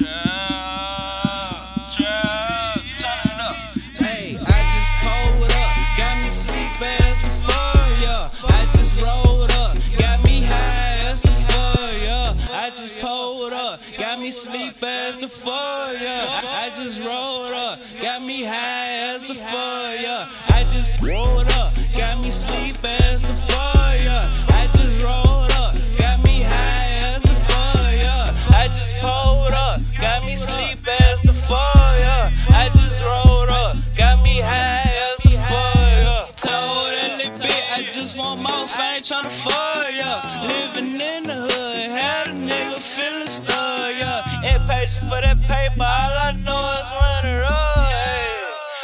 Trap, trap, turn it up. Hey, I just pulled up, got me sleep as the yeah. I just rolled up, got me high as the yeah. I just pulled up, got me sleep as the yeah. I just rolled up, got me high as the yeah. I just rolled up, got me sleep as just I ain't tryna fuck, yeah. Living in the hood, had a nigga feeling stuck, yeah. Impatient for that paper, all I know is run it up, hey.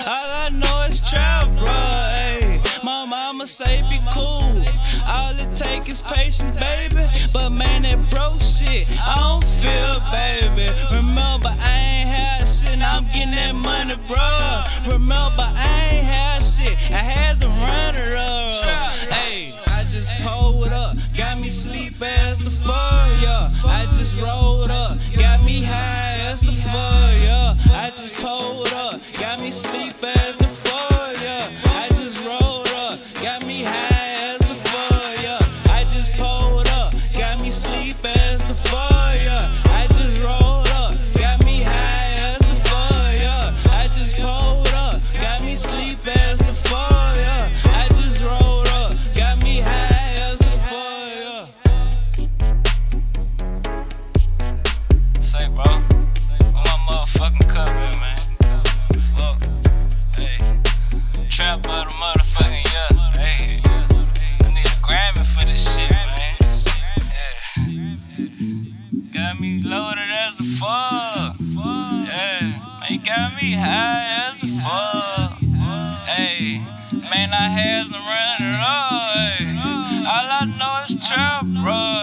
All I know is trap, bro, hey. My mama say be cool. All it take is patience, baby. But man, that broke shit, I don't feel, baby. Remember, I ain't had shit, now I'm getting that money, bro. Remember, I ain't had shit, I had to run it up. Hey, just pulled up, got me sleep as the yeah. I just rolled up, got me high as the yeah. I just pulled up, got me sleep as the yeah. I just rolled up, got me high Say, bro, where my motherfucking at, man? Fuck, hey, trap of the motherfucking year, hey. I need a Grammy for this shit, man. Yeah. Got me loaded as a fuck. Yeah, man, got me high as a fuck. Hey, man, I had to run it up. Hey. All I know is trap, bro.